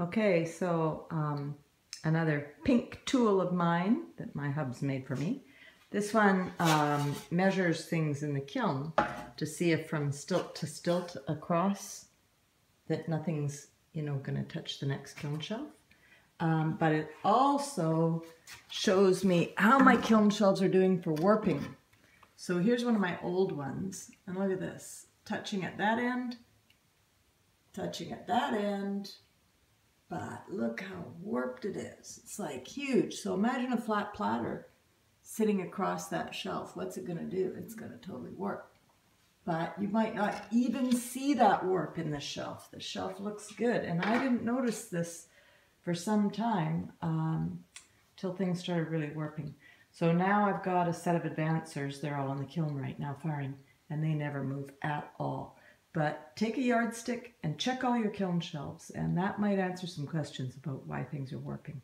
Okay, so um, another pink tool of mine that my hub's made for me. This one um, measures things in the kiln to see if from stilt to stilt across that nothing's, you know, going to touch the next kiln shelf. Um, but it also shows me how my kiln shelves are doing for warping. So here's one of my old ones, and look at this, touching at that end, touching at that end, but look how warped it is. It's like huge. So imagine a flat platter sitting across that shelf. What's it gonna do? It's gonna totally warp. But you might not even see that warp in the shelf. The shelf looks good. And I didn't notice this for some time um, till things started really warping. So now I've got a set of advancers. They're all in the kiln right now firing and they never move at all. But take a yardstick and check all your kiln shelves and that might answer some questions about why things are warping.